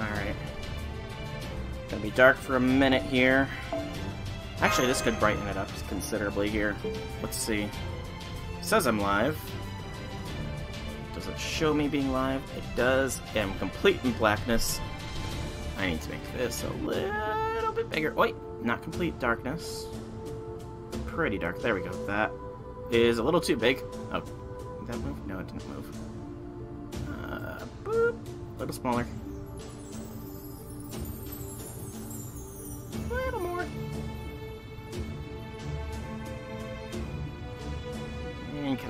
Alright. Gonna be dark for a minute here. Actually, this could brighten it up considerably here. Let's see. It says I'm live. Does it show me being live? It does. I'm complete in blackness. I need to make this a little bit bigger. Wait, not complete darkness. Pretty dark. There we go. That is a little too big. Oh, did that move? No, it didn't move. Uh, boop. A little smaller.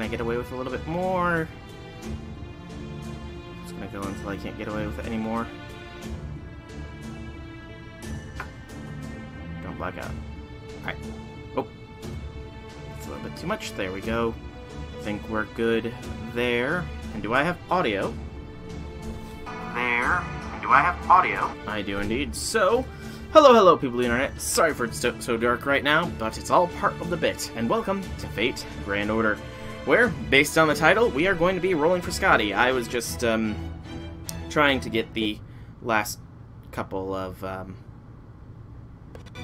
Can I get away with a little bit more? Just gonna go until I can't get away with it anymore. Don't black out. Alright. Oh. It's a little bit too much. There we go. I think we're good there. And do I have audio? There. And do I have audio? I do indeed. So, hello, hello, people of the internet. Sorry for it's so, so dark right now, but it's all part of the bit. And welcome to Fate Grand Order, where, based on the title, we are going to be rolling for Skadi. I was just, um, trying to get the last couple of, um,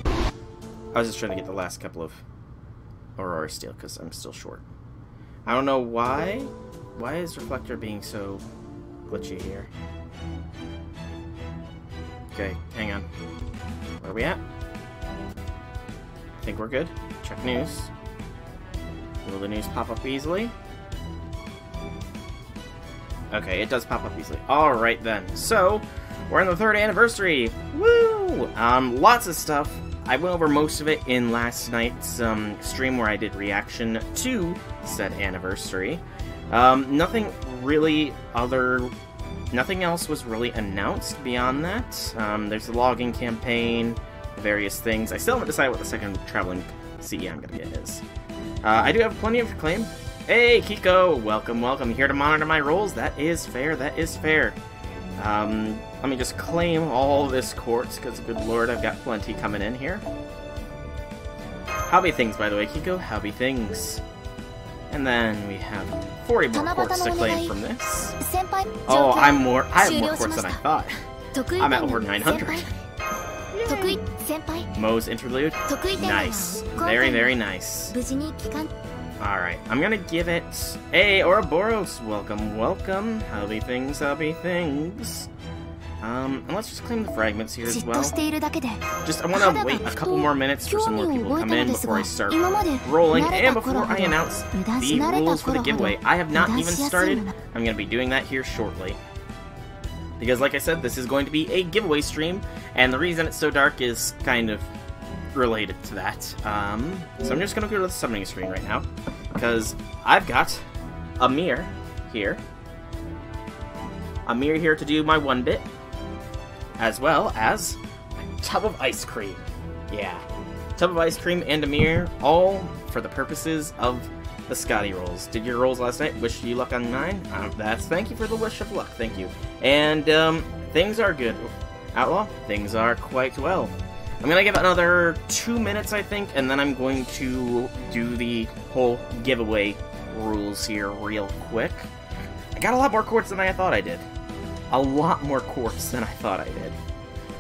I was just trying to get the last couple of Aurora Steel, because I'm still short. I don't know why. Why is Reflector being so glitchy here? Okay, hang on. Where are we at? I think we're good. Check news. Will the news pop up easily? Okay, it does pop up easily. Alright then. So, we're on the third anniversary! Woo! Um, lots of stuff. I went over most of it in last night's um, stream where I did reaction to said anniversary. Um, nothing really other... Nothing else was really announced beyond that. Um, there's the logging campaign, various things. I still haven't decided what the second traveling CE I'm gonna get is. Uh, I do have plenty of claim. Hey, Kiko! Welcome, welcome. Here to monitor my rolls. That is fair, that is fair. Um, let me just claim all this quartz, because good lord, I've got plenty coming in here. Howby things, by the way, Kiko. Howby things. And then we have 40 more quartz to claim from this. Oh, I'm more. I have more quartz than I thought. I'm at over 900. Moe's interlude. Nice. Very, very nice. Alright, I'm gonna give it... Hey, Ouroboros! Welcome, welcome. Howdy things, howdy things. Um, and let's just claim the fragments here as well. Just, I want to wait a couple more minutes for some more people to come in before I start rolling, and before I announce the rules for the giveaway. I have not even started. I'm going to be doing that here shortly. Because, like I said, this is going to be a giveaway stream, and the reason it's so dark is kind of related to that. Um, so I'm just going to go to the summoning screen right now, because I've got a mirror here. A mirror here to do my one bit, as well as a tub of ice cream. Yeah, tub of ice cream and a mirror, all for the purposes of the Skadi rolls. Did your rolls last night? Wish you luck on mine. Um, that's thank you for the wish of luck. Thank you. And um, things are good. Outlaw, things are quite well. I'm gonna give another two minutes, I think, and then I'm going to do the whole giveaway rules here real quick. I got a lot more quartz than I thought I did. A lot more quartz than I thought I did.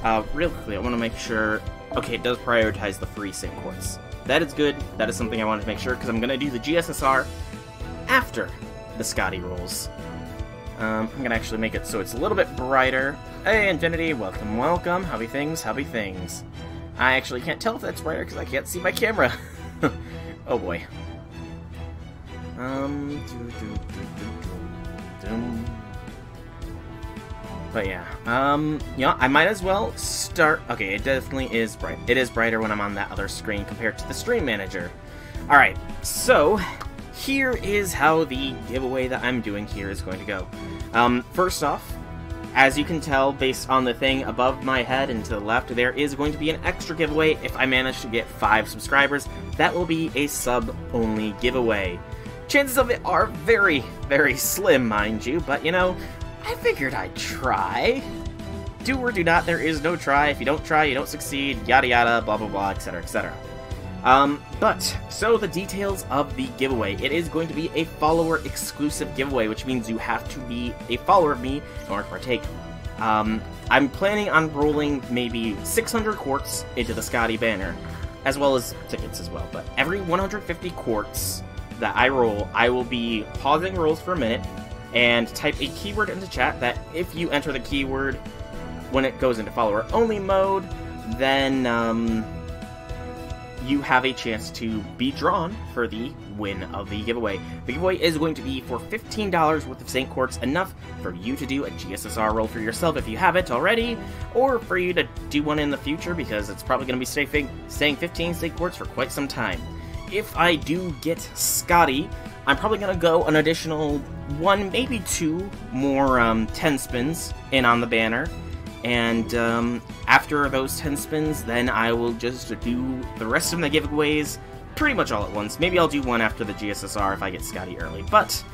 Uh, real quickly, I want to make sure... Okay, it does prioritize the free Saint Quartz. That is good. That is something I wanted to make sure, because I'm going to do the GSSR after the Skadi rolls. Um, I'm going to actually make it so it's a little bit brighter. Hey, Infinity, welcome, welcome. Howdy things, howdy things. I actually can't tell if that's brighter because I can't see my camera. oh boy. Um, doo, doo, doo, but yeah, um, know, I might as well start. Okay, it definitely is bright. It is brighter when I'm on that other screen compared to the stream manager. All right, so here is how the giveaway that I'm doing here is going to go. Um, first off, as you can tell, based on the thing above my head and to the left, there is going to be an extra giveaway if I manage to get five subscribers. That will be a sub-only giveaway. Chances of it are very, very slim, mind you, but you know, I figured I'd try. Do or do not, there is no try. If you don't try, you don't succeed, yada yada, blah blah blah, etc. etc. Um, but, so the details of the giveaway. It is going to be a follower exclusive giveaway, which means you have to be a follower of me in order to partake. Um, I'm planning on rolling maybe 600 quarts into the Skadi banner, as well as tickets as well. But every 150 quarts that I roll, I will be pausing rolls for a minute and type a keyword into chat that if you enter the keyword when it goes into follower only mode, then um, you have a chance to be drawn for the win of the giveaway. The giveaway is going to be for $15 worth of St. Quartz, enough for you to do a GSSR roll for yourself if you haven't already, or for you to do one in the future because it's probably going to be stay, staying 15 St. Quartz for quite some time. If I do get Skadi, I'm probably going to go an additional one, maybe two more um, 10 spins in on the banner and um, after those 10 spins, then I will just do the rest of the giveaways pretty much all at once. Maybe I'll do one after the GSSR if I get Skadi early. But,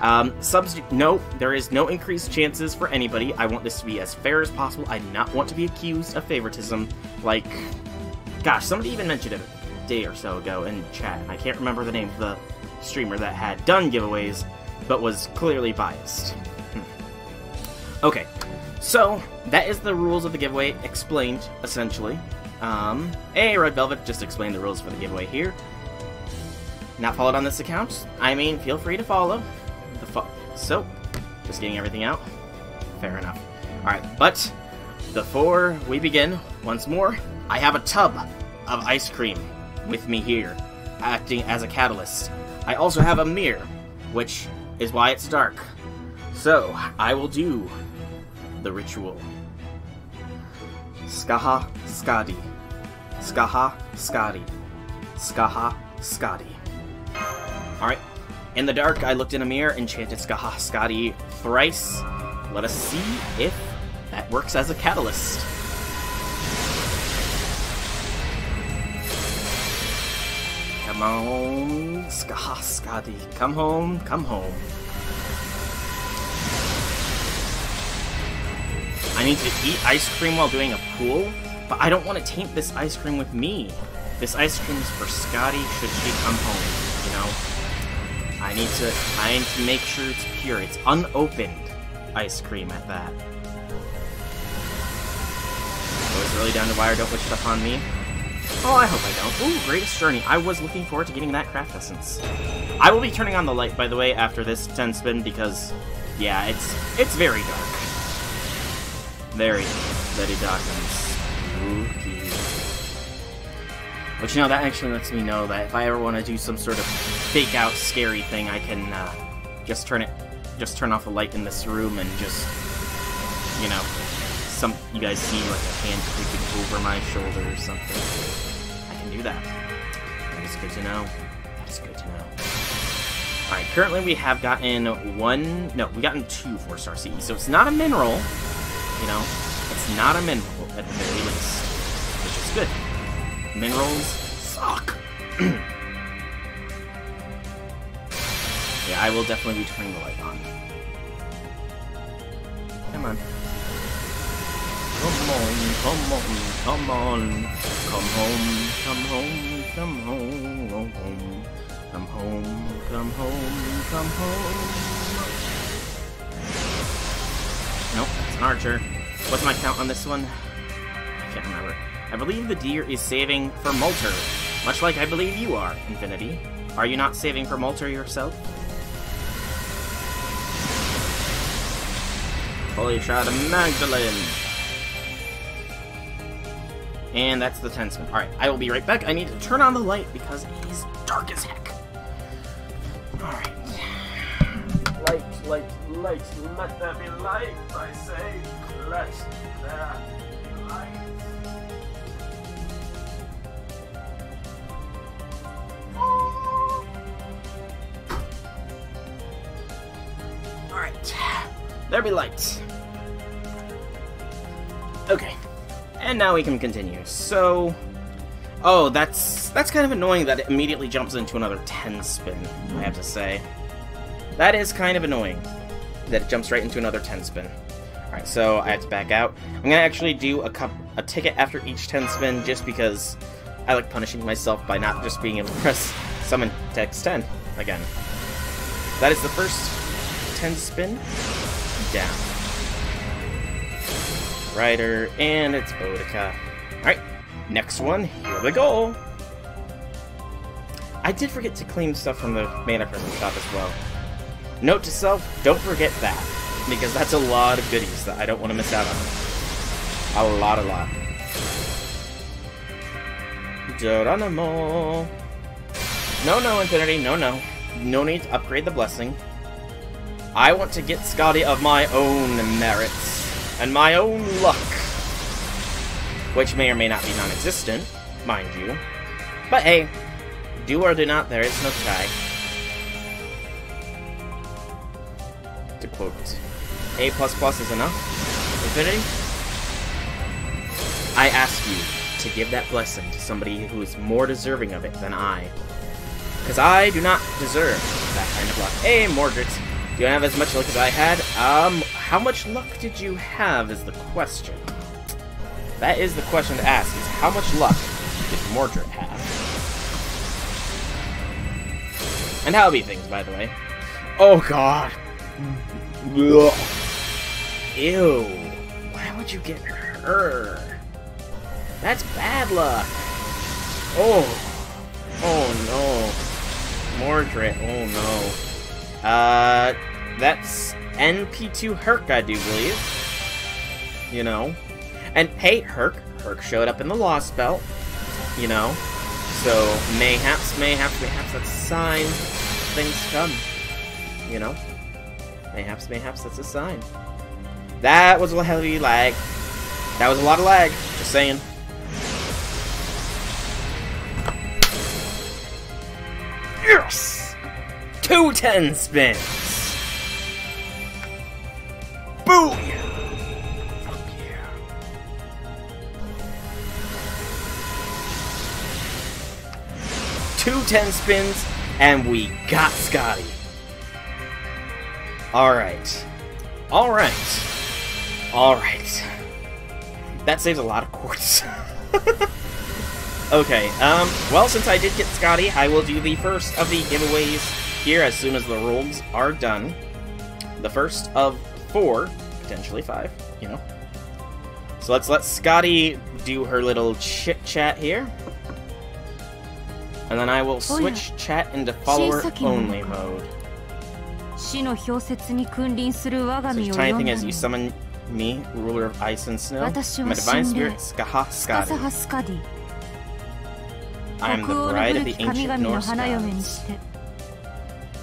um, subs no, there is no increased chances for anybody. I want this to be as fair as possible. I do not want to be accused of favoritism. Like, gosh, somebody even mentioned it a day or so ago in chat. I can't remember the name of the streamer that had done giveaways, but was clearly biased. Hmm. Okay, so, that is the rules of the giveaway explained, essentially. Um, hey, Red Velvet just explained the rules for the giveaway here. Not followed on this account? I mean, feel free to follow. The fo so, just getting everything out. Fair enough. Alright, but before we begin, once more, I have a tub of ice cream with me here, acting as a catalyst. I also have a mirror, which is why it's dark. So, I will do the ritual. Scathach Skadi. Scathach Skadi. Scathach Skadi. Alright. In the dark, I looked in a mirror and chanted Scathach Skadi thrice. Let us see if that works as a catalyst. Come on, Skadi. Come home, come home. I need to eat ice cream while doing a pool, but I don't want to taint this ice cream with me. This ice cream is for Skadi should she come home, you know? I need to I need to make sure it's pure. It's unopened ice cream at that. I was really down to wire, don't wish stuff on me. Oh, I hope I don't. Ooh, Greatest Journey. I was looking forward to getting that craft essence. I will be turning on the light, by the way, after this 10 spin, because, yeah, it's it's very dark. Very, very dark and spooky. But you know, that actually lets me know that if I ever want to do some sort of fake out scary thing, I can uh, just turn it, just turn off the light in this room and just, you know, some you guys see like a hand creeping over my shoulder or something. I can do that. That is good to know. That's good to know. Alright, currently we have gotten one, no, we've gotten two four-star CE, so it's not a mineral, you know, it's not a mineral at the very least, which is good. Minerals suck. yeah, I will definitely be turning the light on. Come on. Come on, come on, come on. Come home, come home, come home, come home. Come home, come home, come home. Nope, that's an archer. What's my count on this one? I can't remember. I believe the deer is saving for Molter, much like I believe you are, Infinity. Are you not saving for Molter yourself? Holy Shroud of Magdalene! And that's the tensman. Alright, I will be right back. I need to turn on the light because it is dark as heck. Alright. Light, light, light, let there be light, I say. Let there be light. Alright. There be light. Okay. And now we can continue. So... Oh, that's that's kind of annoying that it immediately jumps into another 10 spin, I have to say. That is kind of annoying that it jumps right into another 10 spin. Alright, so I have to back out. I'm gonna actually do a cup a ticket after each 10 spin just because I like punishing myself by not just being able to press summon text 10 again. That is the first 10 spin down. Rider, and it's Boudica. Alright, next one, here we go! I did forget to claim stuff from the Mana Prism shop as well. Note to self, don't forget that, because that's a lot of goodies that I don't want to miss out on. A lot, a lot. Geronimo. No, no, Infinity, no, no. No need to upgrade the Blessing. I want to get Skadi of my own merits, and my own luck. Which may or may not be non-existent, mind you. But hey, do or do not, there is no try. To quote, A++ plus is enough? Infinity? I ask you to give that blessing to somebody who is more deserving of it than I. Because I do not deserve that kind of luck. Hey, Mordred, do you have as much luck as I had? Um, how much luck did you have is the question. That is the question to ask, is how much luck did Mordred have? And how be things, by the way. Oh god. Ew. Why would you get her? That's bad luck. Oh. Oh no. Mordred. Oh no. Uh, that's NP2 Herc, I do believe. You know. And hey, Herc. Herc showed up in the Lost Belt. You know. So, mayhaps, mayhaps, mayhaps that's a sign things come. You know? Mayhaps, mayhaps that's a sign. That was a heavy lag. That was a lot of lag. Just saying. Yes! Two ten spins! Booyah! two 10 spins, and we got Skadi. Alright. Alright. Alright. That saves a lot of quartz. okay, um, well, since I did get Skadi, I will do the first of the giveaways here as soon as the rolls are done. The first of four, potentially five, you know. So let's let Skadi do her little chit-chat here. And then I will switch chat into follower only mode. Such tiny thing as you summon me, ruler of ice and snow, my divine spirit, Scathach Skadi. I am the bride of the ancient Norse gods,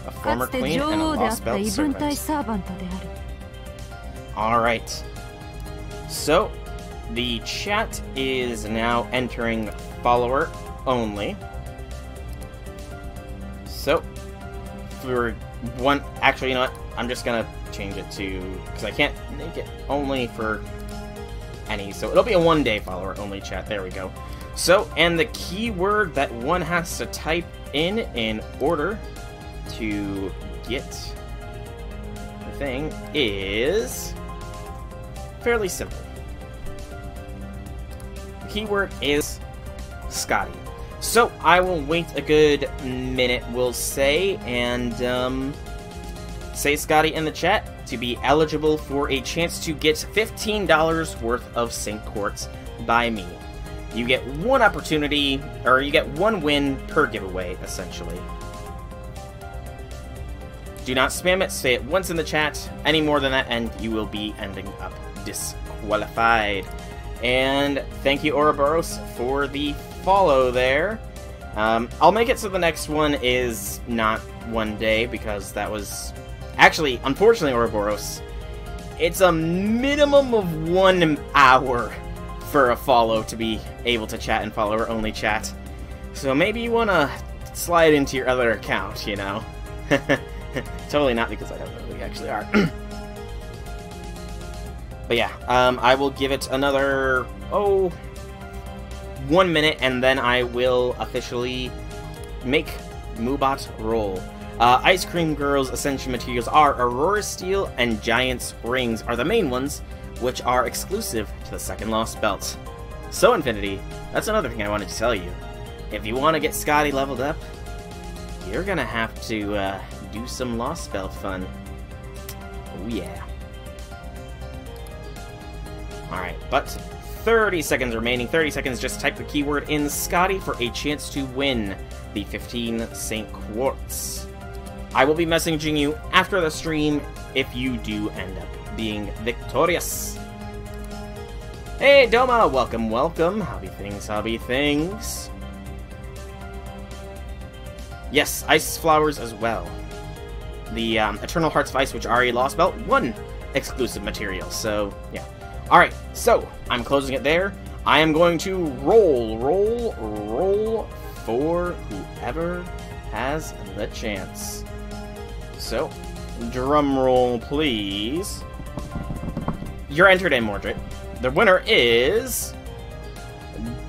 a former queen and a lost belt servant. Alright. So, the chat is now entering follower only. So, for one, actually, you know what? I'm just gonna change it to, because I can't make it only for any, so it'll be a one-day follower only chat. There we go. So, and the keyword that one has to type in in order to get the thing is fairly simple. Keyword is Skadi. So, I will wait a good minute, we'll say, and, um, say Skadi in the chat to be eligible for a chance to get $15 worth of Saint Quartz by me. You get one opportunity, or you get one win per giveaway, essentially. Do not spam it, say it once in the chat. Any more than that, and you will be ending up disqualified. And thank you, Ouroboros, for the follow there. Um, I'll make it so the next one is not one day, because that was... Actually, unfortunately, Ouroboros, it's a minimum of one hour for a follow to be able to chat and follower only chat. So maybe you want to slide into your other account, you know? totally not because I don't know who you actually are. but yeah, um, I will give it another, oh, one minute, and then I will officially make Moobot roll. Uh, Ice Cream Girl's Ascension materials are Aurora Steel and Giant's Rings are the main ones, which are exclusive to the second Lost Belt. So, Infinity, that's another thing I wanted to tell you. If you want to get Skadi leveled up, you're gonna have to uh, do some Lost Belt fun. Oh yeah. Alright, but 30 seconds remaining. 30 seconds, just type the keyword in Skadi for a chance to win the 15 St. Quartz. I will be messaging you after the stream if you do end up being victorious. Hey, Doma! Welcome, welcome. Hobby things, hobby things. Yes, Ice Flowers as well. The um, Eternal Hearts of Ice, which already lost belt, one exclusive material, so yeah. Alright, so, I'm closing it there. I am going to roll, roll, roll for whoever has the chance. So, drum roll, please. You're entered in, Mordred. The winner is...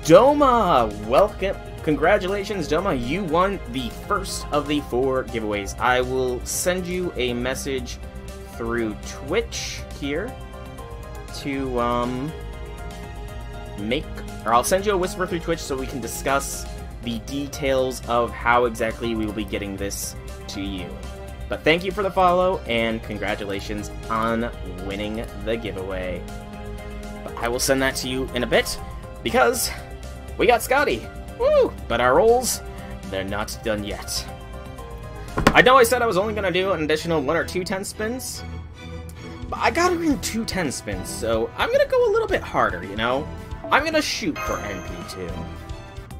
Doma! Welcome. Congratulations, Doma. You won the first of the four giveaways. I will send you a message through Twitch here to um, make, or I'll send you a whisper through Twitch so we can discuss the details of how exactly we will be getting this to you. But thank you for the follow, and congratulations on winning the giveaway. But I will send that to you in a bit, because we got Skadi! Woo! But our rolls, they're not done yet. I know I said I was only going to do an additional one or two 10 spins, I got her in two 10 spins, so I'm gonna go a little bit harder, you know? I'm gonna shoot for NP2.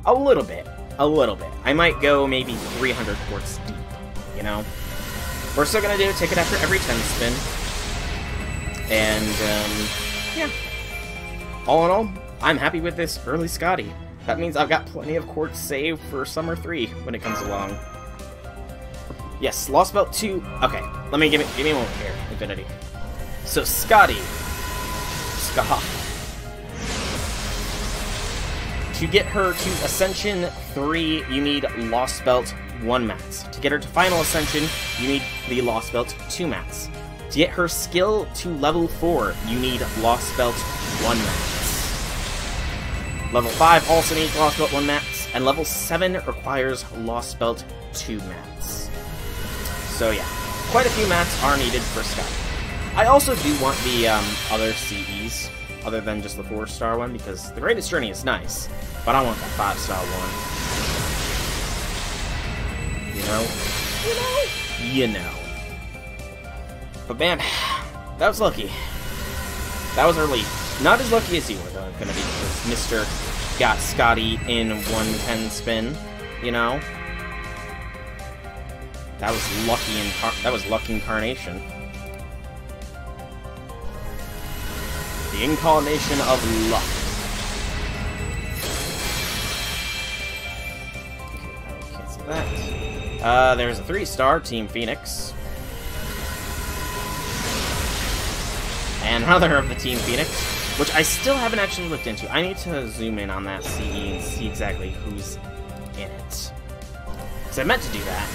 A little bit. A little bit. I might go maybe 300 quartz deep, you know? We're still gonna do take it after every 10 spin. And, um, yeah. All in all, I'm happy with this early Skadi. That means I've got plenty of quartz saved for Summer 3 when it comes along. Yes, Lost Belt 2. Okay, let me give me give me a moment here, Infinity. So Skadi. Scott. To get her to Ascension 3, you need Lost Belt 1 mats. To get her to Final Ascension, you need the Lost Belt 2 mats. To get her skill to level 4, you need Lost Belt 1 mats. Level 5 also needs Lost Belt 1 mats, and level 7 requires Lost Belt 2 mats. So yeah, quite a few mats are needed for Skadi. I also do want the um, other CEs, other than just the 4-star one, because the Greatest Journey is nice, but I want the 5-star one. You know? You know? You know. But man, that was lucky. That was early. Not as lucky as you were gonna be, because Mr. got Skadi in 110 spin, you know? That was lucky in that was lucky incarnation. The incarnation of luck. See that. Uh, there's a three-star Team Phoenix. And another of the Team Phoenix, which I still haven't actually looked into. I need to zoom in on that CE and see exactly who's in it. Because I meant to do that,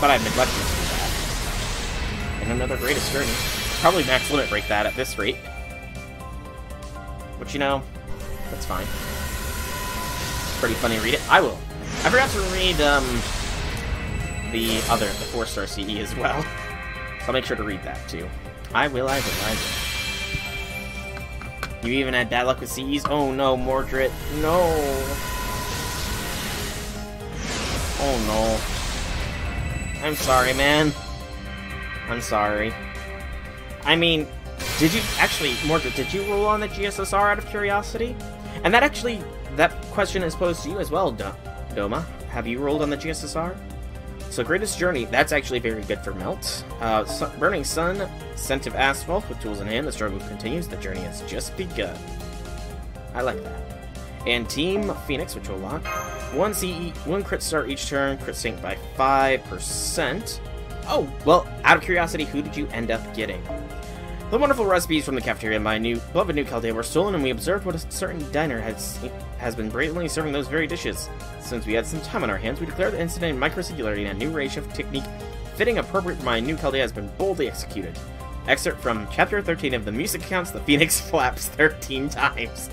but I've neglected to do that. And another Greatest Journey. Probably max limit break that at this rate. But you know, that's fine. Pretty funny read it. I will. I forgot to read um, the other, the four-star CE as well. So I'll make sure to read that too. I will, I will, I will. You even had bad luck with CEs? Oh no, Mordred. No. Oh no. I'm sorry, man. I'm sorry. I mean, did you actually, Mordred? Did you roll on the GSSR out of curiosity? And that actually, that question is posed to you as well, Doma. Have you rolled on the GSSR? So Greatest Journey, that's actually very good for Melt. Uh, Burning Sun, Scent of Asphalt, with tools in hand, the struggle continues, the journey has just begun. I like that. And Team Phoenix, which will lock. One CE, one crit start each turn, crit sync by 5%. Oh, well, out of curiosity, who did you end up getting? The wonderful recipes from the cafeteria in my new beloved New Chaldea were stolen, and we observed what a certain diner has has been brilliantly serving those very dishes. Since we had some time on our hands, we declared the incident in microsingularity, and a new ray shift technique fitting appropriate for my New Chaldea has been boldly executed. Excerpt from Chapter 13 of the Music Counts the Phoenix Flaps 13 times.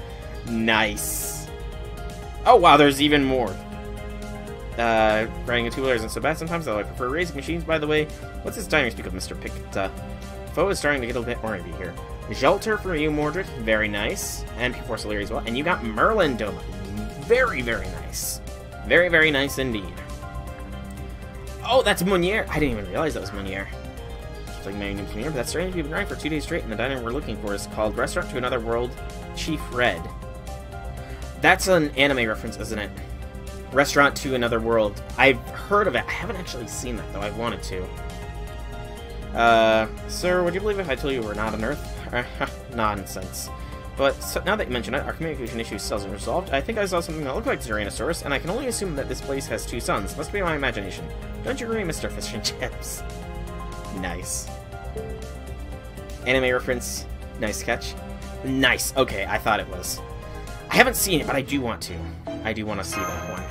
Nice. Oh wow, there's even more. Uh, writing in two layers and so bad sometimes, though I prefer raising machines, by the way. What's this diner speak of, Mr. Pickett? Foe is starting to get a bit ornery here. Shelter for you, Mordred. Very nice. And P4 Soleri as well. And you got Merlin Doma. Very, very nice. Very, very nice indeed. Oh, that's Munier. I didn't even realize that was Munier. It's like Magnum Munier, but that's strange. We've been grinding for two days straight, and the diner we're looking for is called Restaurant to Another World Chief Red. That's an anime reference, isn't it? Restaurant to Another World. I've heard of it. I haven't actually seen that, though. I've wanted to. Uh, sir, would you believe if I told you we're not on Earth? Nonsense. But so, now that you mention it, our communication issue still isn't resolved. I think I saw something that looked like Tyrannosaurus, and I can only assume that this place has two suns. Must be my imagination. Don't you agree, Mr. Fish and Chips? Nice. Anime reference. Nice catch. Nice. Okay, I thought it was. I haven't seen it, but I do want to. I do want to see that one.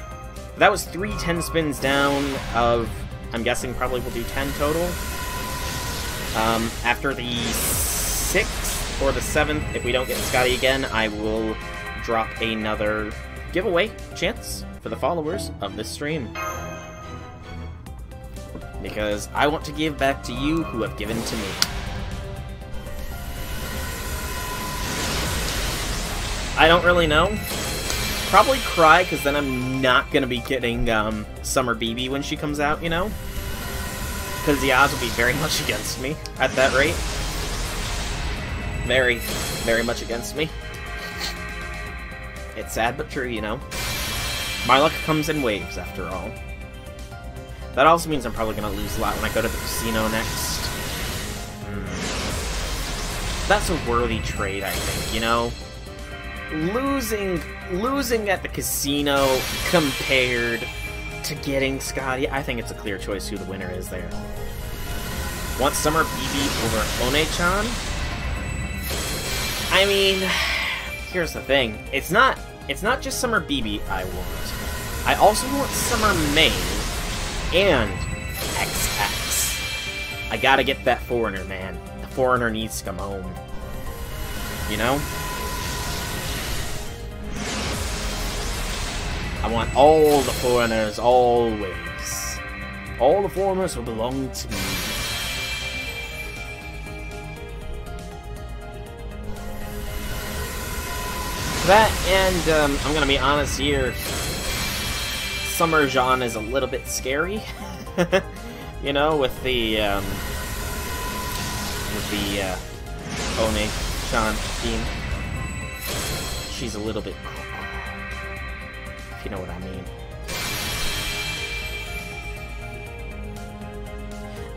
That was three 10 spins down of, I'm guessing probably we'll do 10 total. Um, after the sixth or the seventh, if we don't get Skadi again, I will drop another giveaway chance for the followers of this stream. Because I want to give back to you who have given to me. I don't really know. Probably cry, because then I'm not going to be getting um, Summer BB when she comes out, you know? Because the odds will be very much against me at that rate. Very, very much against me. It's sad but true, you know? My luck comes in waves, after all. That also means I'm probably going to lose a lot when I go to the casino next. Hmm. That's a worthy trade, I think, you know? Losing, losing at the casino compared to getting Skadi, I think it's a clear choice who the winner is there. Want Summer BB over One-chan? I mean, here's the thing. It's not it's not just Summer BB I want. I also want Summer May and XX. I gotta get that foreigner, man. The foreigner needs to come home. You know? I want all the foreigners, always. All the foreigners will belong to me. That, and um, I'm gonna be honest here, Summer Jeanne is a little bit scary. you know, with the, um, with the, uh, One-chan theme. She's a little bit you know what I mean.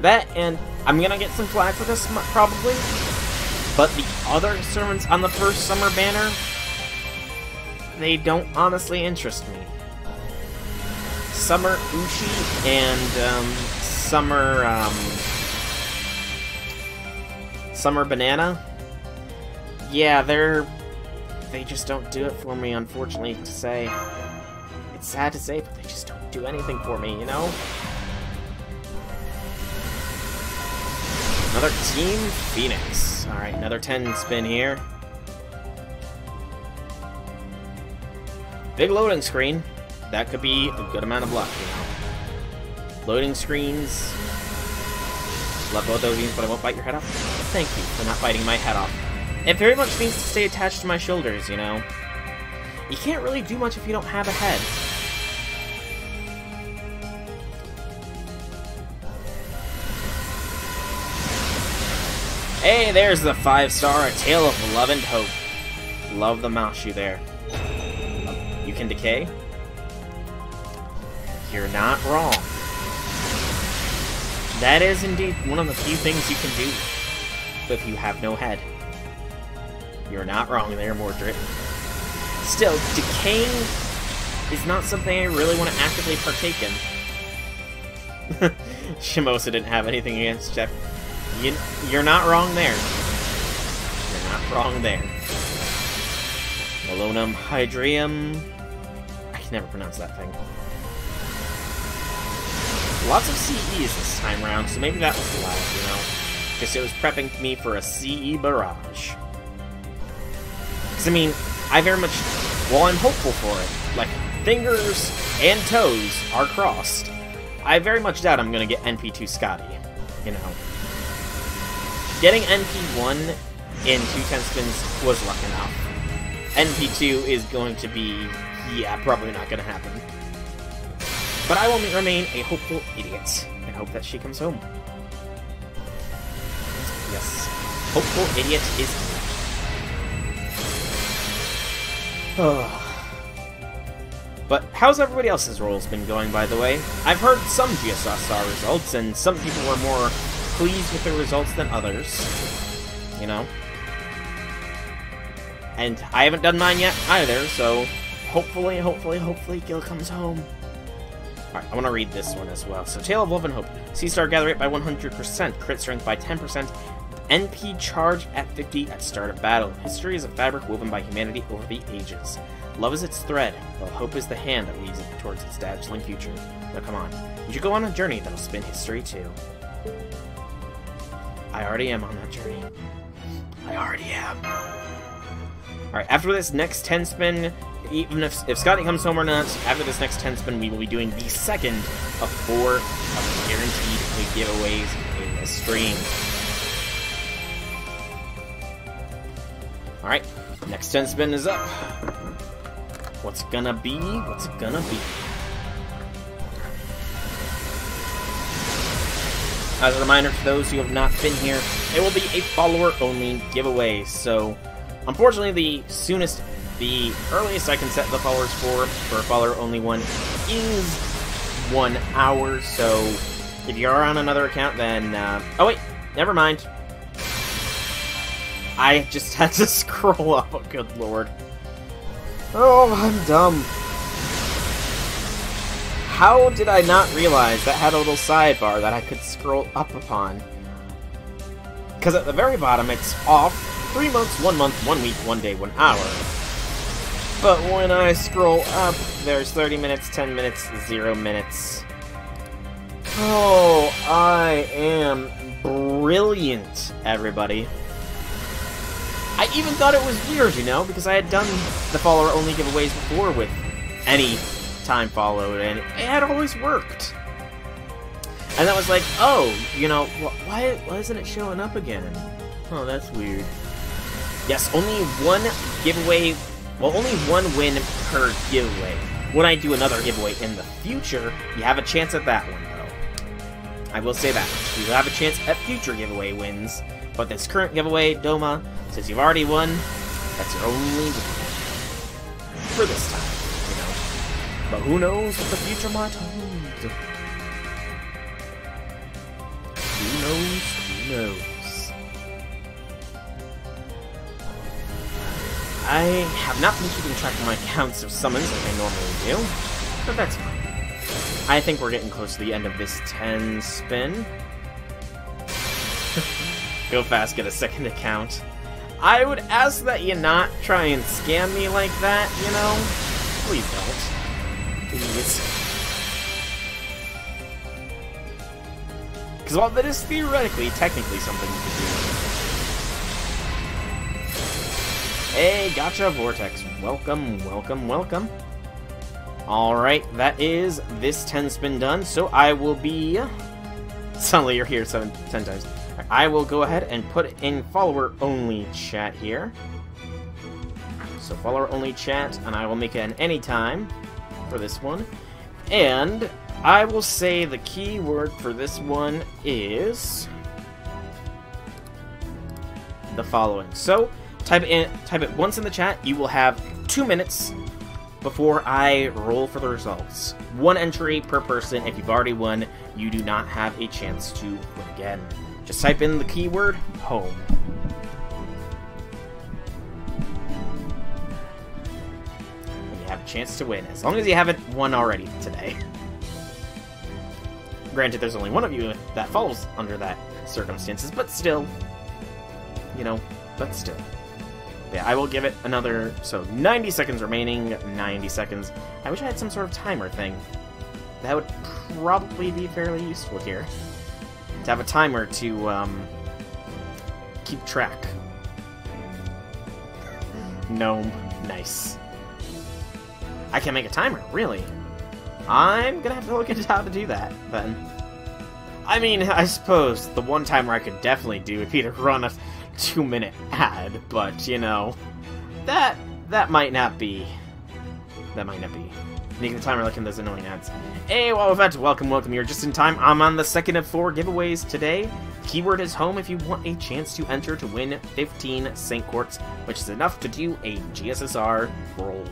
That, and I'm gonna get some flack for this, probably, but the other sermons on the first summer banner, they don't honestly interest me. Summer Uchi and um, Summer um, Summer Banana. Yeah, they're they just don't do it for me, unfortunately to say. Sad to say, but they just don't do anything for me, you know? Another Team Phoenix. Alright, another 10 spin here. Big loading screen. That could be a good amount of luck, you know? Loading screens. Love both those games, but I won't bite your head off. Thank you for not biting my head off. It very much needs to stay attached to my shoulders, you know? You can't really do much if you don't have a head. Hey, there's the five star, A Tale of Love and Hope. Love the mouse you there. You can decay? You're not wrong. That is indeed one of the few things you can do if you have no head. You're not wrong there, Mordred. Still, decaying is not something I really want to actively partake in. Shimosa didn't have anything against Jeff you, you're not wrong there. You're not wrong there. Malonum Hydrium. I can never pronounce that thing. Lots of CEs this time around, so maybe that was allowed, you know? Because it was prepping me for a CE barrage. Because, I mean, I very much... Well, I'm hopeful for it. Like, fingers and toes are crossed. I very much doubt I'm going to get NP2 Skadi, you know? Getting NP1 in two two ten spins was luck enough. NP2 is going to be, yeah, probably not going to happen. But I will remain a hopeful idiot and hope that she comes home. Yes. Hopeful idiot is... but how's everybody else's rolls been going, by the way? I've heard some GSSR results, and some people were more pleased with the results than others. You know? And I haven't done mine yet either, so hopefully, hopefully, hopefully Gil comes home. Alright, I want to read this one as well. So, Tale of Love and Hope. Sea Star gather rate by 100%, crit strength by 10%, NP charge at 50 at start of battle. History is a fabric woven by humanity over the ages. Love is its thread, while hope is the hand that leads it towards its dazzling future. Now come on, you should go on a journey that'll spin history too. I already am on that journey. I already am. Alright, after this next 10 spin, even if, if Skadi comes home or not, after this next 10 spin, we will be doing the second of four of guaranteed giveaways in this stream. Alright, next 10 spin is up. What's gonna be? What's gonna be? As a reminder to those who have not been here, it will be a follower-only giveaway, so unfortunately the soonest, the earliest I can set the followers for, for a follower-only one, is one hour, so if you are on another account, then, uh, oh wait, never mind. I just had to scroll up, oh good lord. Oh, I'm dumb. How did I not realize that had a little sidebar that I could scroll up upon? Because at the very bottom, it's off, 3 months, 1 month, 1 week, 1 day, 1 hour. But when I scroll up, there's 30 minutes, 10 minutes, 0 minutes. Oh, I am brilliant, everybody. I even thought it was weird, you know, because I had done the follower-only giveaways before with any time followed, and it had always worked. And that was like, oh, you know, why, why isn't it showing up again? Oh, that's weird. Yes, only one giveaway, well, only one win per giveaway. When I do another giveaway in the future, you have a chance at that one, though. I will say that. You have a chance at future giveaway wins, but this current giveaway, Doma, since you've already won, that's your only giveaway. For this time. But who knows what the future might hold? Who knows? Who knows? I have not been keeping track of my counts of summons like I normally do, but that's fine. I think we're getting close to the end of this 10 spin. Go fast, get a second account. I would ask that you not try and scam me like that, you know? Please don't. Because while that is theoretically, technically something you could do. Hey, gotcha, Vortex. Welcome, welcome, welcome. Alright, that is this 10 spin done, so I will be... Suddenly you're here seven, 10 times. I will go ahead and put in follower-only chat here. So follower-only chat, and I will make it an anytime for this one. And I will say the keyword for this one is the following. So type in type it once in the chat. You will have two minutes before I roll for the results. One entry per person. If you've already won, you do not have a chance to win again. Just type in the keyword home. Chance to win, as long as you haven't won already today. Granted, there's only one of you that falls under that circumstances, but still, you know, but still. Yeah, I will give it another, so 90 seconds remaining, 90 seconds. I wish I had some sort of timer thing. That would probably be fairly useful here. To have a timer to, um, keep track. Gnome. Nice. I can make a timer, really. I'm gonna have to look into how to do that, then. I mean, I suppose the one timer I could definitely do would be to run a two-minute ad, but, you know, that that might not be... That might not be. Making the timer like in those annoying ads. Hey, well, Vet, welcome, welcome. You're just in time. I'm on the second of four giveaways today. Keyword is home if you want a chance to enter to win 15 Saint Quartz, which is enough to do a GSSR roll.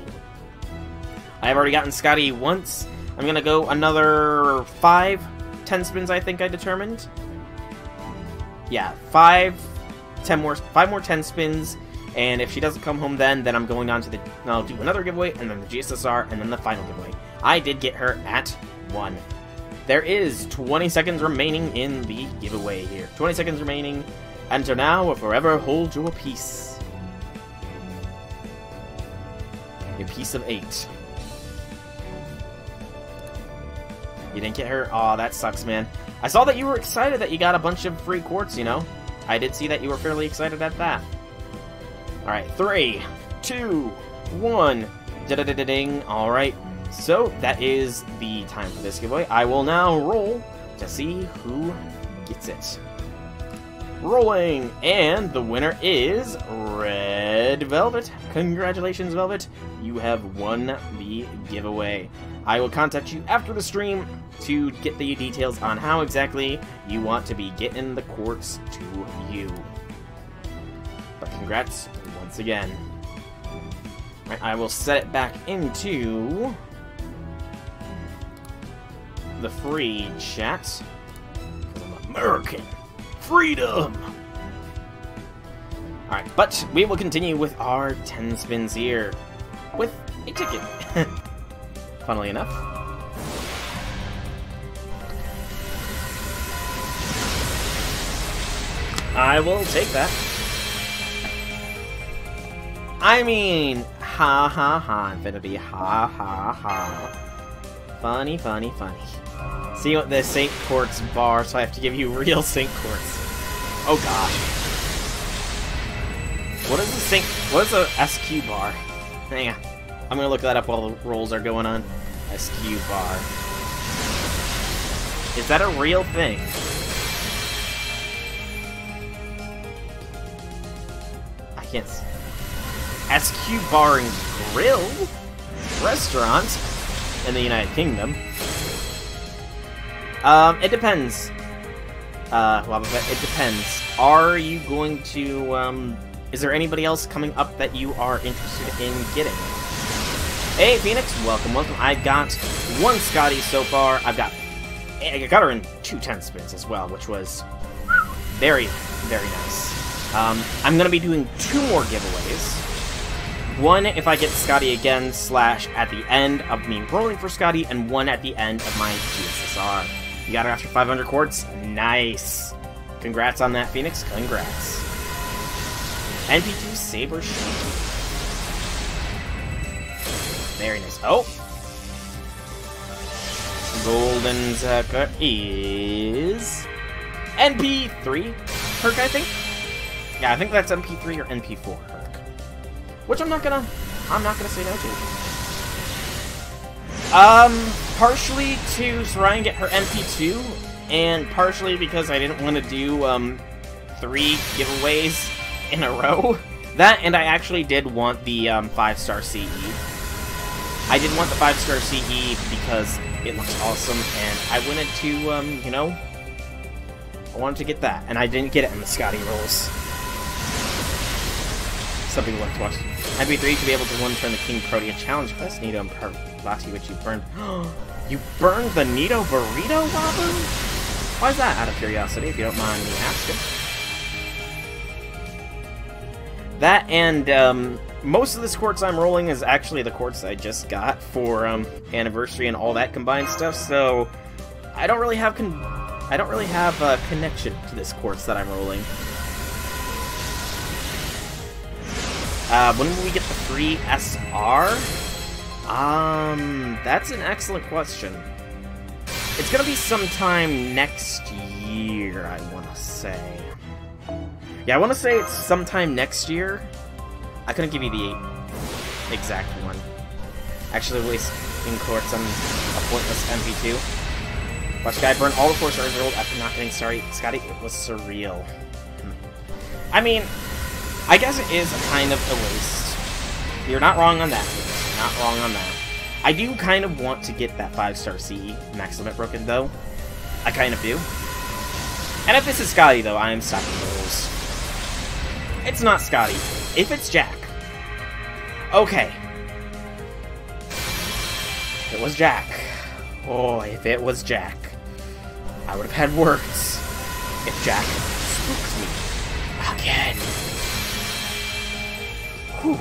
I've already gotten Skadi once. I'm gonna go another five, ten spins, I think I determined. Yeah, five, ten more, five more 10 spins, and if she doesn't come home then, then I'm going on to the, I'll do another giveaway, and then the GSSR, and then the final giveaway. I did get her at one. There is 20 seconds remaining in the giveaway here. 20 seconds remaining. Enter now or forever hold your peace. A piece of eight. You didn't get her? Aw, oh, that sucks, man. I saw that you were excited that you got a bunch of free quartz, you know? I did see that you were fairly excited at that. Alright, three, two, one. Da-da-da-da-ding. Alright, so that is the time for this giveaway. I will now roll to see who gets it. Rolling, and the winner is Red Velvet. Congratulations, Velvet. You have won the giveaway. I will contact you after the stream to get the details on how exactly you want to be getting the quartz to you. But congrats once again. I will set it back into the free chat. Because I'm American. Freedom! Alright, but we will continue with our 10 spins here. With a ticket. Funnily enough. I will take that. I mean, ha ha ha, Infinity, ha ha ha. Funny, funny, funny. See what the Saint Quartz bar, so I have to give you real Saint Quartz. Oh gosh. What is the Saint, what is a SQ bar? Hang on. I'm gonna look that up while the rolls are going on. SQ bar. Is that a real thing? I can't see. SQ Bar and Grill restaurant in the United Kingdom. Um, it depends. Uh, it depends. Are you going to, um, is there anybody else coming up that you are interested in getting? Hey, Phoenix, welcome, welcome. I got one Skadi so far. I've got, I got her in two 10 spins as well, which was very, very nice. Um, I'm going to be doing two more giveaways. One if I get Skadi again, slash at the end of me rolling for Skadi, and one at the end of my GSSR. You got her after 500 quarts? Nice. Congrats on that, Phoenix. Congrats. NP2 Saber Shield. Very nice. Oh! Golden Zerker is... NP3 perk, I think? Yeah, I think that's NP3 or NP4 perk. Which I'm not gonna... I'm not gonna say no to. Um, partially to try and get her NP2, and partially because I didn't want to do um, three giveaways in a row. That, and I actually did want the um, 5-star CE. I did want the 5-star CE because it looks awesome, and I wanted to, um, you know, I wanted to get that, and I didn't get it in the Skadi rolls. Some people like to watch. NP3 to be able to one-turn the King Protea challenge quest, Nito and Parvati, which you burned. you burned the Nito Burrito, Wabu? Why is that, out of curiosity, if you don't mind me asking? That and um, most of this quartz I'm rolling is actually the quartz I just got for um, anniversary and all that combined stuff. So I don't really have I don't really have a connection to this quartz that I'm rolling. Uh, when will we get the free SR? Um, that's an excellent question. It's gonna be sometime next year, I want to say. Yeah, I want to say it's sometime next year. I couldn't give you the exact one. Actually, wasting quartz on a pointless NP2. Watch guy burn all the four stars rolled after not getting sorry. Skadi, it was surreal. Hmm. I mean, I guess it is kind of a waste. You're not wrong on that. You're not wrong on that. I do kind of want to get that 5-star CE max limit broken, though. I kind of do. And if this is Skadi, though, I am stopping rules. It's not Skadi. If it's Jack. Okay. If it was Jack. Oh, if it was Jack. I would have had words. If Jack spooked me. Again. Whew.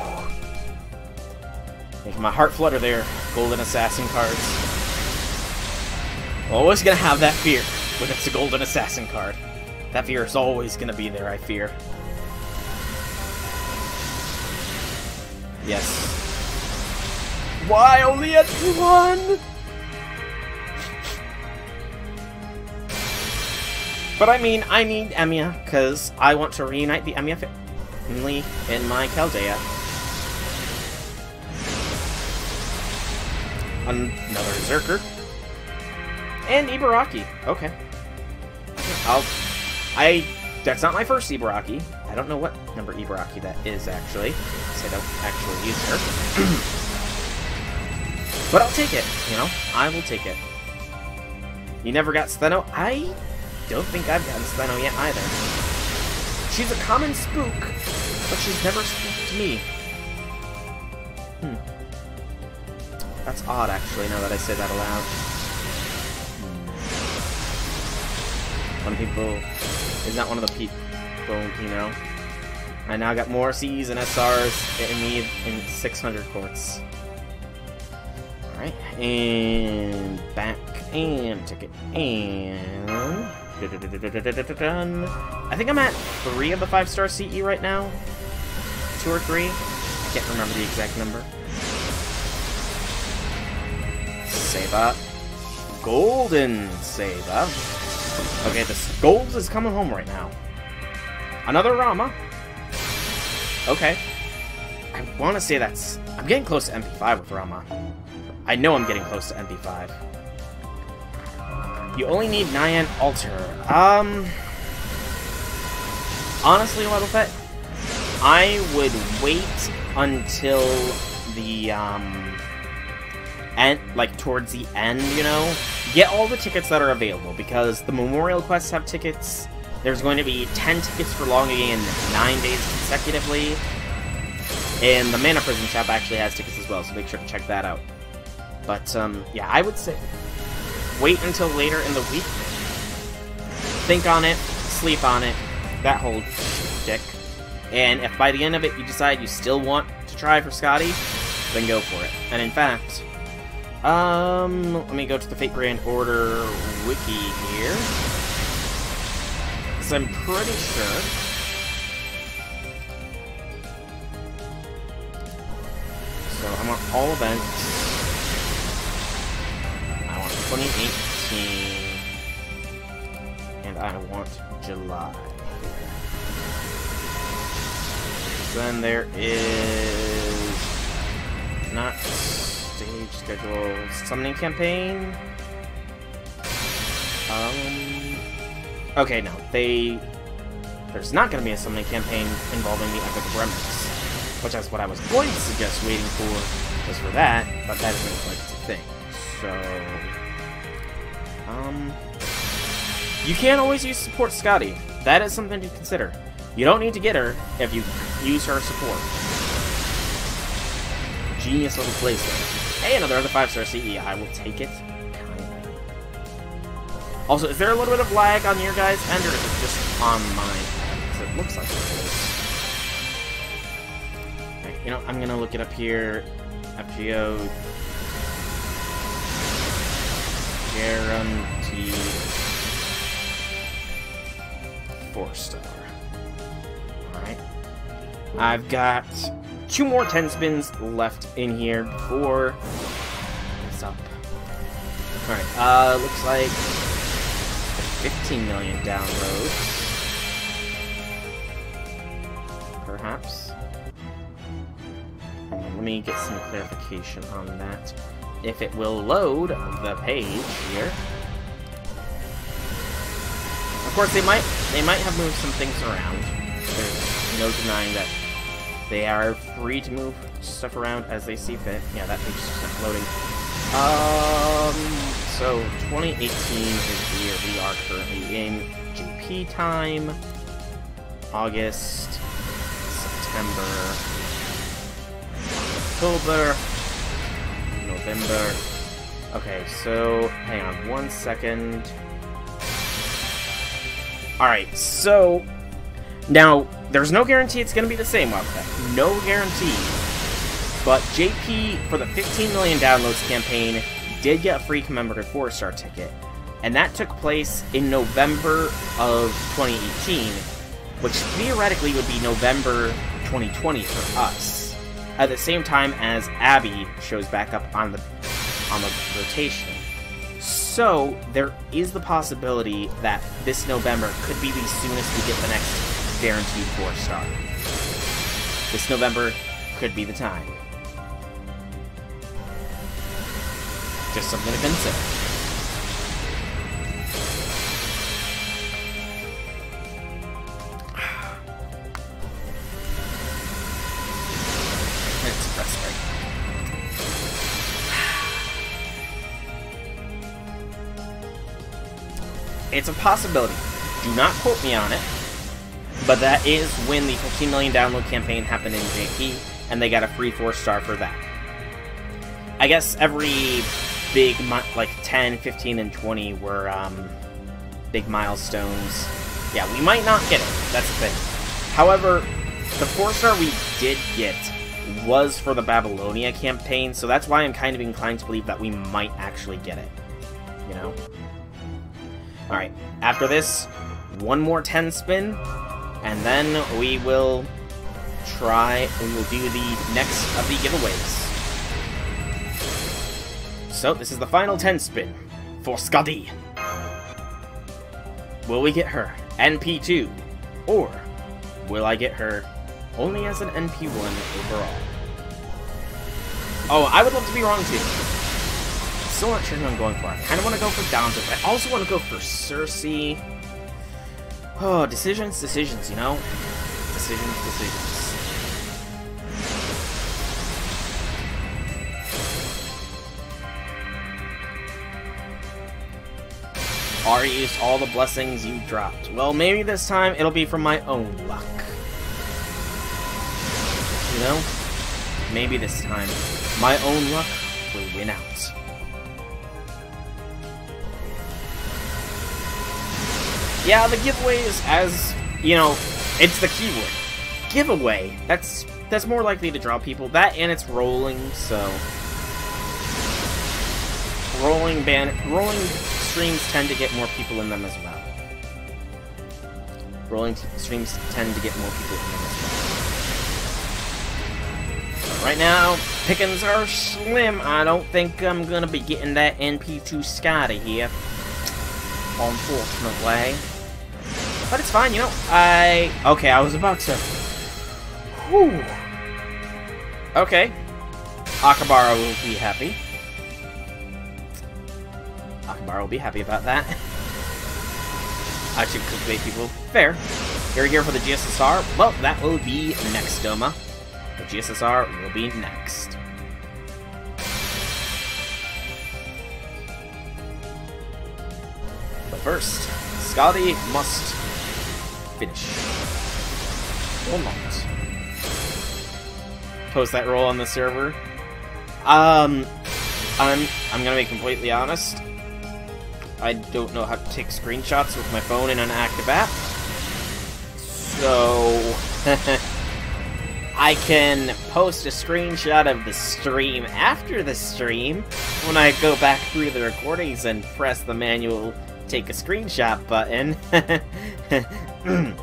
Making my heart flutter there, Golden Assassin cards. Always gonna have that fear when it's a Golden Assassin card. That fear is always gonna be there, I fear. Yes. Why only at one? But I mean, I need Emiya, because I want to reunite the Emiya family in my Chaldea. Another Zerker. And Ibaraki. Okay. I'll... I... That's not my first Ibaraki. I don't know what number Ibaraki that is, actually. Because I don't actually use her. but I'll take it, you know? I will take it. You never got Stheno? I don't think I've gotten Stheno yet, either. She's a common spook, but she's never spooked me. Hmm. That's odd, actually, now that I say that aloud. Some people... Is not one of the people, you know? I now got more Cs and SRs in me in 600 quartz. Alright, and back, and ticket, and... I think I'm at three of the five-star CE right now. Two or three. I can't remember the exact number. Saber. Golden Saber. Okay, the gold is coming home right now. Another Rama. Okay. I want to say that's... I'm getting close to NP5 with Rama. I know I'm getting close to NP5. You only need Nyan Alter. Um... Honestly, Level Pet, I would wait until the, um and like towards the end, you know, get all the tickets that are available because the memorial quests have tickets. There's going to be 10 tickets for logging in 9 days consecutively. And the Mana Prism shop actually has tickets as well, so make sure to check that out. But, um, yeah, I would say wait until later in the week. Think on it, sleep on it, that whole stick. And if by the end of it you decide you still want to try for Skadi, then go for it. And in fact, um, let me go to the Fate Grand Order wiki here. Because I'm pretty sure... So, I want all events. I want 2018. And I want July. Then there is... Not stage schedule summoning campaign. Um. Okay, no, they. There's not going to be a summoning campaign involving the Epic Remnants, which is what I was going to suggest waiting for, was for that, but that doesn't look like a thing. So. Um. You can't always use support Skadi. That is something to consider. You don't need to get her if you use her support. Genius little place. Hey, another other 5-star CE. I will take it. Also, is there a little bit of lag on your guys' end, or is it just on mine? Because it looks like it is. You know, I'm gonna look it up here. FGO... Guaranteed... 4-star. Alright. I've got two more 10 spins left in here before it's up. Alright, uh, looks like 15 million downloads. Perhaps. Let me get some clarification on that. If it will load the page here. Of course, they might they might have moved some things around. There's no denying that they are free to move stuff around as they see fit. Yeah, that page is just loading. Um, so 2018 is the year we are currently in. JP time, August, September, October, November. Okay, so hang on one second. Alright, so now there's no guarantee it's going to be the same Wildcat. No guarantee. But JP, for the 15 million downloads campaign, did get a free commemorative 4-star ticket. And that took place in November of 2018, which theoretically would be November 2020 for us. At the same time as Abby shows back up on the on the rotation. So, there is the possibility that this November could be the soonest we get the next guaranteed 4-star. This November could be the time. Just something to consider. It's a possibility. Do not quote me on it. But that is when the 15 million download campaign happened in JP, and they got a free 4-star for that. I guess every big, month, like 10, 15, and 20 were um, big milestones. Yeah, we might not get it. That's the thing. However, the four star we did get was for the Babylonia campaign, so that's why I'm kind of inclined to believe that we might actually get it. You know? Alright, after this, one more 10 spin, and then we will try, we will do the next of the giveaways. So, this is the final 10 spin for Skadi. Will we get her NP2? Or will I get her only as an NP1 overall? Oh, I would love to be wrong too. Still not sure who I'm going for. I kind of want to go for Dante, but I also want to go for Cersei. Oh, decisions, decisions, you know? Decisions, decisions. Are used all the blessings you dropped. Well, maybe this time it'll be from my own luck. You know? Maybe this time, my own luck will win out. Yeah, the giveaways, as, you know, it's the keyword. Giveaway. That's that's more likely to draw people. That and it's rolling, so... Rolling ban... Rolling streams tend to get more people in them as well. Rolling streams tend to get more people in them as well. right now, pickings are slim. I don't think I'm gonna be getting that NP2 Skadi here. Unfortunately. But it's fine, you know. I... Okay, I was about to... Whew. Okay. Akabara will be happy. Akabara will be happy about that. I should clickbait people. Fair. You're here for the GSSR? Well, that will be next, Doma. The GSSR will be next. But first, Skadi must finish. Or not. Post that role on the server. Um, I'm I'm gonna be completely honest. I don't know how to take screenshots with my phone in an active app. So... I can post a screenshot of the stream after the stream when I go back through the recordings and press the manual take a screenshot button.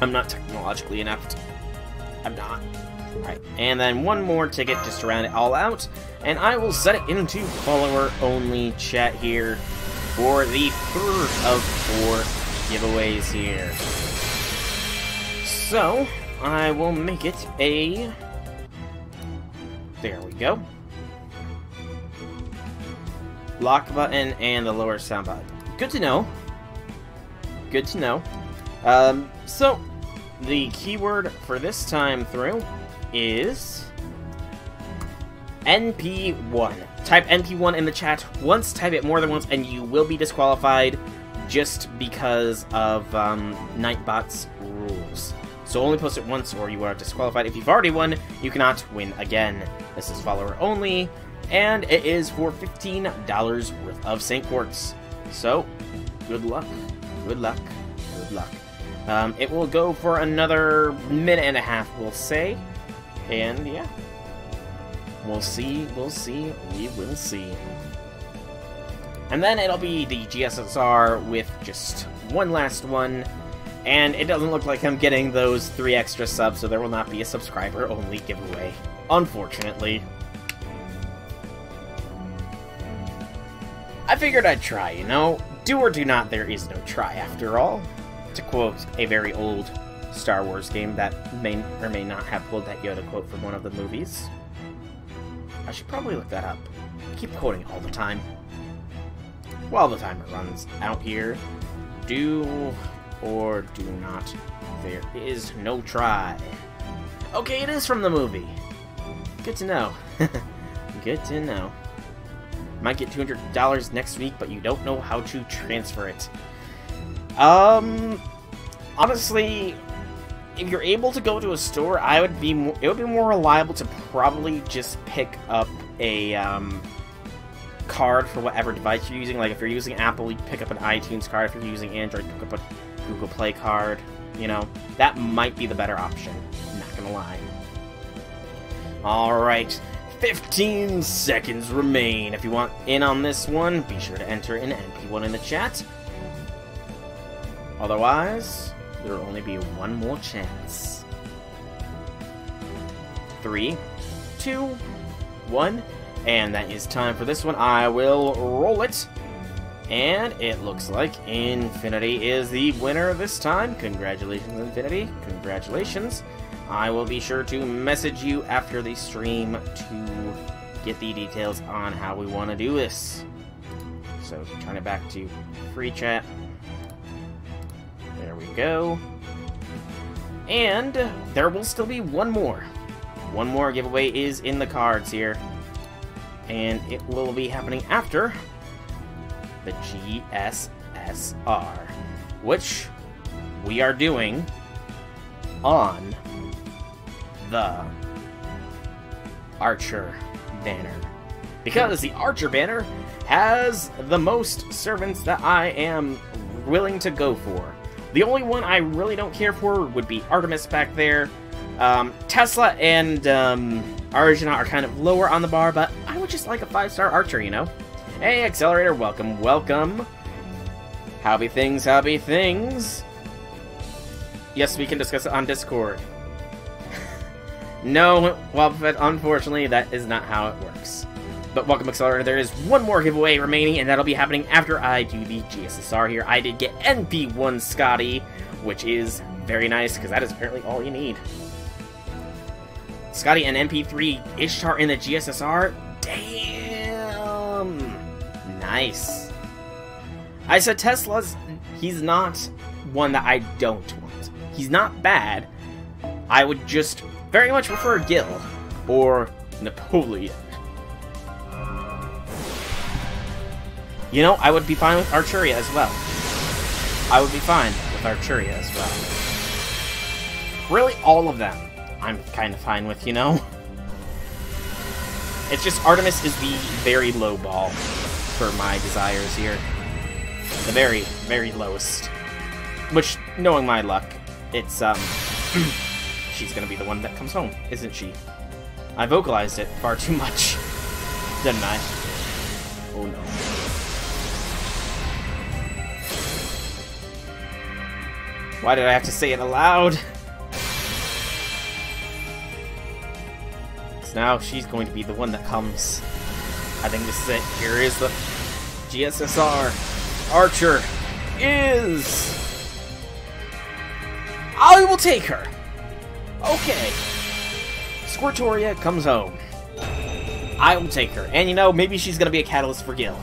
I'm not technologically enough. I'm not. Right, and then one more ticket just to round it all out, and I will set it into follower-only chat here for the third of four giveaways here. So, I will make it a... There we go. Lock button and the lower sound button. Good to know. Good to know. Um, so, the keyword for this time through is NP1. Type NP1 in the chat once, type it more than once, and you will be disqualified just because of um, Nightbot's rules. So only post it once or you are disqualified. If you've already won, you cannot win again. This is follower only, and it is for $15 worth of St. Quartz. So, good luck, good luck, good luck. Um, it will go for another minute and a half, we'll say. And yeah, we'll see, we'll see, we will see. And then it'll be the GSSR with just one last one and it doesn't look like I'm getting those three extra subs, so there will not be a subscriber-only giveaway. Unfortunately. I figured I'd try, you know? Do or do not, there is no try, after all. To quote a very old Star Wars game that may or may not have pulled that Yoda quote from one of the movies. I should probably look that up. I keep quoting all the time. While the timer runs out here, do or do not. There is no try. Okay, it is from the movie. Good to know. Good to know. Might get $200 next week, but you don't know how to transfer it. Um, honestly, if you're able to go to a store, I would be more, it would be more reliable to probably just pick up a um, card for whatever device you're using. Like if you're using Apple, you pick up an iTunes card. If you're using Android, pick up a Google Play card, you know, that might be the better option. Not gonna lie. Alright, 15 seconds remain. If you want in on this one, be sure to enter an NP1 in the chat. Otherwise, there will only be one more chance. Three, two, one, and that is time for this one. I will roll it. And it looks like Infinity is the winner this time. Congratulations, Infinity. Congratulations. I will be sure to message you after the stream to get the details on how we want to do this. So, turn it back to free chat. Go. And there will still be one more. One more giveaway is in the cards here. And it will be happening after the GSSR, which we are doing on the Archer banner. Because the Archer banner has the most servants that I am willing to go for. The only one I really don't care for would be Artemis back there. Um, Tesla and um, Arjuna are kind of lower on the bar, but I would just like a five-star Archer, you know? Hey, Accelerator, welcome, welcome. Howby things, howby things. Yes, we can discuss it on Discord. no, well, but unfortunately, that is not how it works. But welcome, Accelerator. There is one more giveaway remaining, and that'll be happening after I do the GSSR here. I did get NP1 Skadi, which is very nice, because that is apparently all you need. Skadi and NP3 Ishtar in the GSSR? Damn! Nice. I said Tesla's... He's not one that I don't want. He's not bad. I would just very much prefer Gil. Or Napoleon. You know, I would be fine with Arturia as well. I would be fine with Arturia as well. Really, all of them, I'm kind of fine with, you know? It's just Artemis is the very low ball for my desires here. The very, very lowest. Which, knowing my luck, it's, um... she's gonna be the one that comes home, isn't she? I vocalized it far too much, didn't I? Oh no. Why did I have to say it aloud? So now she's going to be the one that comes. I think this is it. Here is the GSSR. Archer is... I will take her! Okay. Squirtoria comes home. I will take her. And you know, maybe she's gonna be a catalyst for Gil.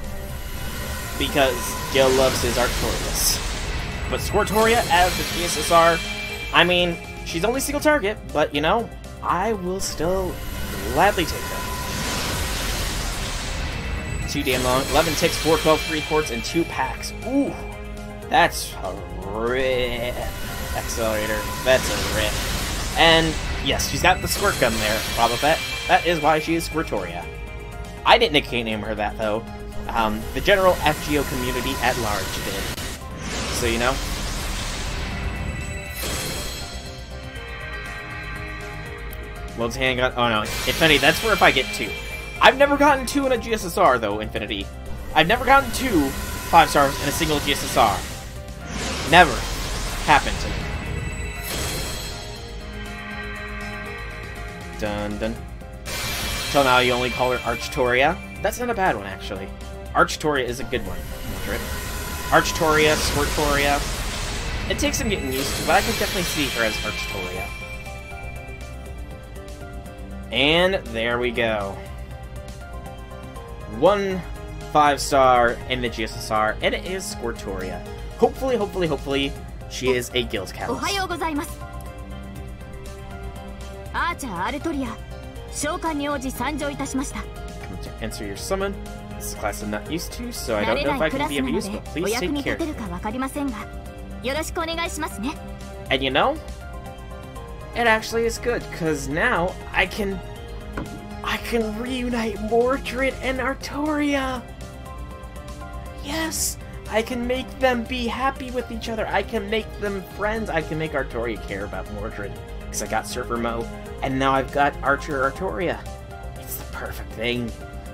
Because Gil loves his Arctorius. But Squirtoria as the GSSR, I mean, She's only single target, but, you know, I will still gladly take her. Too damn long. 11 ticks, 4, 12, 3 quarts, and 2 packs. Ooh, that's a rip. Accelerator. That's a rip. And, yes, she's got the squirt gun there, Boba Fett. That is why she is Squirtoria. I didn't nickname her that, though. Um, the general FGO community at large did. So, you know. Loads handgun. Oh no, Infinity, that's where if I get two. I've never gotten two in a GSSR, though, Infinity. I've never gotten two five stars in a single GSSR. Never happened to me. Dun dun. Till now, you only call her Archtoria. That's not a bad one, actually. Archtoria is a good one. Archtoria, Squirtoria. It takes some getting used to, but I can definitely see her as Archtoria. And there we go. One five star in the GSSR, and it is Squirtoria. Hopefully, hopefully, hopefully, she is a Gil catalyst. to Answer your summon this class I'm not used to, so I don't know if I can be of use, but please take care. And you know, it actually is good, because now I can... I can reunite Mordred and Artoria! Yes! I can make them be happy with each other. I can make them friends. I can make Artoria care about Mordred. Because I got Surfer Mo, and now I've got Archer Artoria. It's the perfect thing.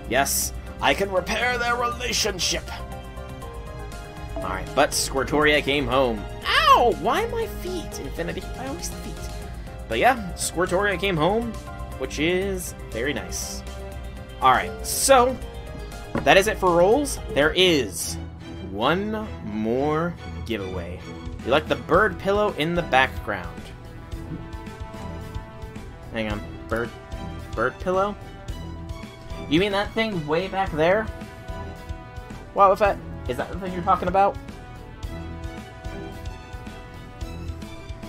Yes, I can repair their relationship. Alright, but Squirtoria came home. Ow! Why my feet? Infinity. I always feet. But yeah, Squirtoria came home, which is very nice. Alright, so that is it for rolls. There is one more giveaway. You like the bird pillow in the background. Hang on. Bird bird pillow? You mean that thing way back there? Wow, if that is that the thing you're talking about?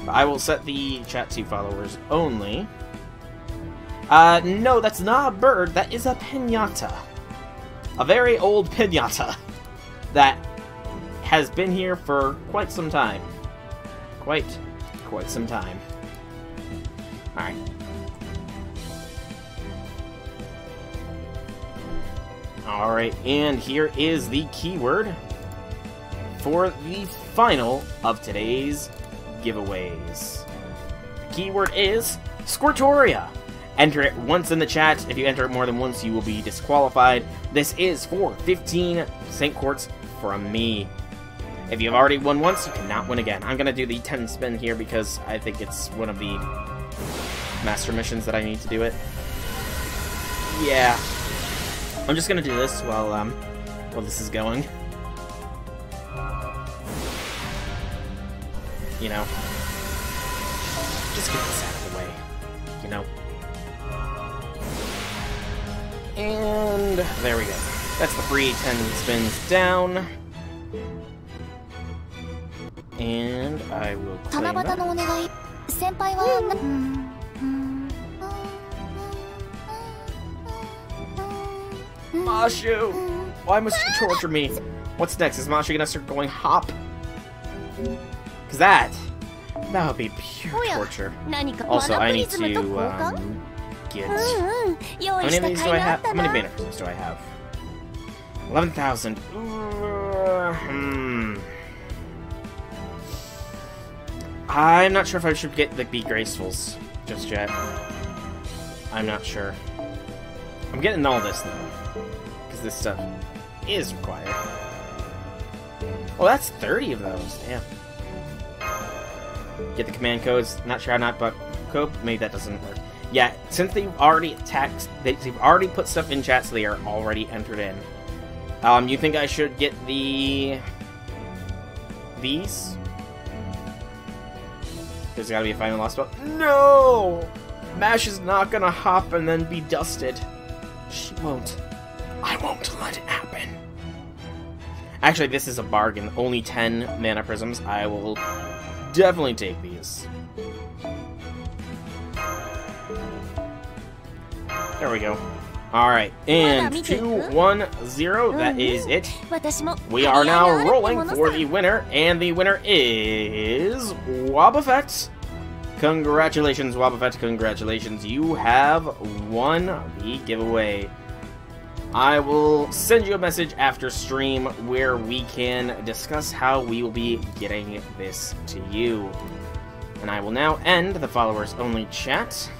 I will set the chat to followers only. Uh, no, that's not a bird. That is a pinata. A very old pinata that has been here for quite some time. Quite, quite some time. Alright. Alright, and here is the keyword for the final of today's giveaways. The keyword is Squirtoria. Enter it once in the chat. If you enter it more than once, you will be disqualified. This is for 15 St. Quartz from me. If you've already won once, you cannot win again. I'm going to do the 10 spin here because I think it's one of the master missions that I need to do it. Yeah, I'm just gonna do this while, um, while this is going. You know. Just get this out of the way. You know. And there we go. That's the free 10 spins down. And I will claim that. Mashu! Why must you torture me? What's next? Is Mashu gonna start going hop? Cause that, that would be pure torture. Also, I need to, um, get... How many of these do I have? How many prisms do I have? 11,000. Hmm. I'm not sure if I should get the Be Gracefuls just yet. I'm not sure. I'm getting all this, though this stuff is required. Well, that's 30 of those. Damn. Get the command codes. Not sure how not but cope. Maybe that doesn't work. Yeah, since they've already text, they've already put stuff in chat, so they are already entered in. Um, you think I should get the these? There's gotta be a final lost spell. No! Mash is not gonna hop and then be dusted. She won't. I won't let it happen. Actually, this is a bargain. Only 10 mana prisms. I will definitely take these. There we go. Alright, and 2-1-0, that is it. We are now rolling for the winner, and the winner is Wobbuffet. Congratulations, Wobbuffet, congratulations. You have won the giveaway. I will send you a message after stream where we can discuss how we will be getting this to you. And I will now end the followers only chat.